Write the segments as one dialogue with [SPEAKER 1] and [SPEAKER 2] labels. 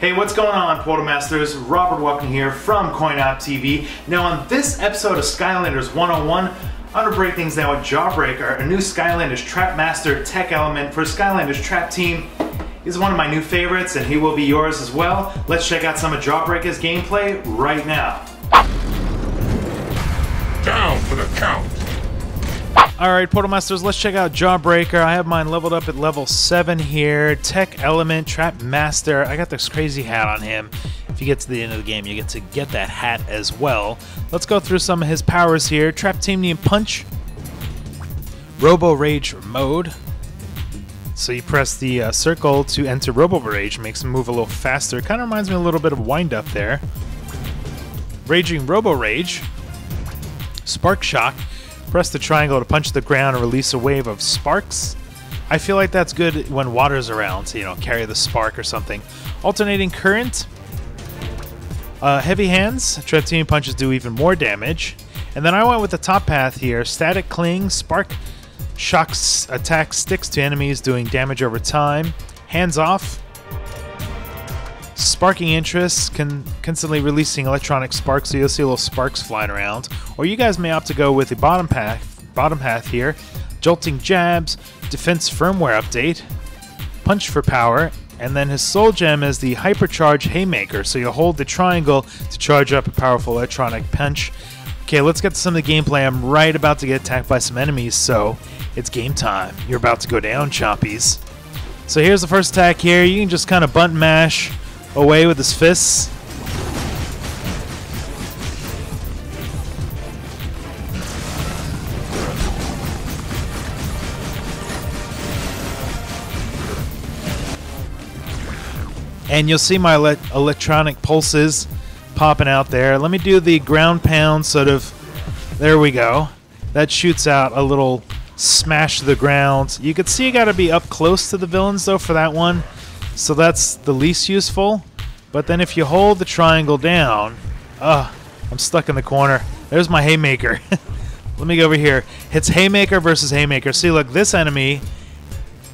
[SPEAKER 1] Hey, what's going on, Portal Masters? Robert Welkner here from CoinOp TV. Now, on this episode of Skylanders 101, I'm gonna break things down with Jawbreaker, a new Skylanders Trap Master tech element for Skylanders Trap Team. He's one of my new favorites, and he will be yours as well. Let's check out some of Jawbreaker's gameplay right now.
[SPEAKER 2] Down for the count.
[SPEAKER 1] Alright, Portal Masters, let's check out Jawbreaker. I have mine leveled up at level 7 here. Tech Element, Trap Master. I got this crazy hat on him. If you get to the end of the game, you get to get that hat as well. Let's go through some of his powers here. Trap Team Punch. Robo Rage mode. So you press the uh, circle to enter Robo Rage, makes him move a little faster. Kind of reminds me a little bit of Wind Up there. Raging Robo Rage. Spark Shock. Press the triangle to punch the ground and release a wave of sparks. I feel like that's good when water's around, so you know, carry the spark or something. Alternating current. Uh, heavy hands. Trap punches do even more damage. And then I went with the top path here. Static cling, spark shocks attack sticks to enemies doing damage over time. Hands off. Sparking interest, con constantly releasing electronic sparks, so you'll see little sparks flying around. Or you guys may opt to go with the bottom path, bottom path here. Jolting jabs, defense firmware update, punch for power, and then his soul gem is the hypercharge haymaker. So you hold the triangle to charge up a powerful electronic punch. Okay, let's get to some of the gameplay. I'm right about to get attacked by some enemies, so it's game time. You're about to go down, chompies. So here's the first attack here. You can just kind of bunt mash away with his fists. And you'll see my ele electronic pulses popping out there. Let me do the ground pound sort of. There we go. That shoots out a little smash to the ground. You can see you got to be up close to the villains though for that one. So that's the least useful. But then if you hold the triangle down, ah, I'm stuck in the corner. There's my Haymaker. Let me go over here. It's Haymaker versus Haymaker. See, look, this enemy,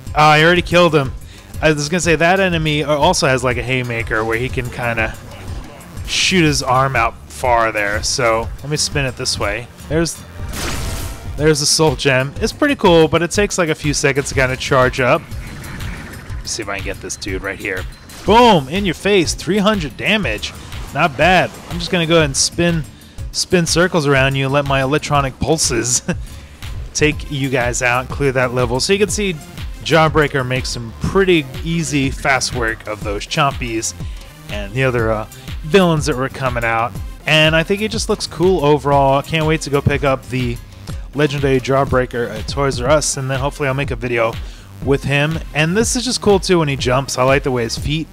[SPEAKER 1] oh, I already killed him. I was going to say that enemy also has like a Haymaker where he can kind of shoot his arm out far there. So let me spin it this way. There's there's the soul gem. It's pretty cool, but it takes like a few seconds to kind of charge up. Let's see if I can get this dude right here. Boom! In your face. 300 damage. Not bad. I'm just to go ahead and spin, spin circles around you and let my electronic pulses take you guys out clear that level. So you can see Jawbreaker makes some pretty easy, fast work of those chompies and the other uh, villains that were coming out. And I think it just looks cool overall. I can't wait to go pick up the Legendary Jawbreaker at Toys R Us, and then hopefully I'll make a video with him. And this is just cool too when he jumps. I like the way his feet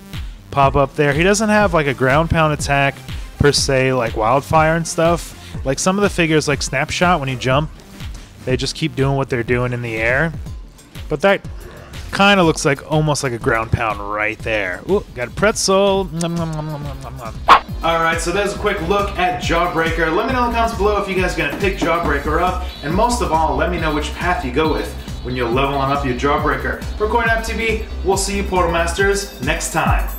[SPEAKER 1] pop up there. He doesn't have like a ground pound attack per se, like Wildfire and stuff. Like some of the figures, like Snapshot, when you jump, they just keep doing what they're doing in the air. But that kind of looks like almost like a ground pound right there. Ooh, got a pretzel. Alright, so there's a quick look at Jawbreaker. Let me know in the comments below if you guys are to pick Jawbreaker up. And most of all, let me know which path you go with when you're leveling up your Jawbreaker. For CoinOp TV, we'll see you Portal Masters next time.